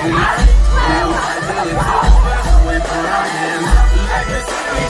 I am. Legacy.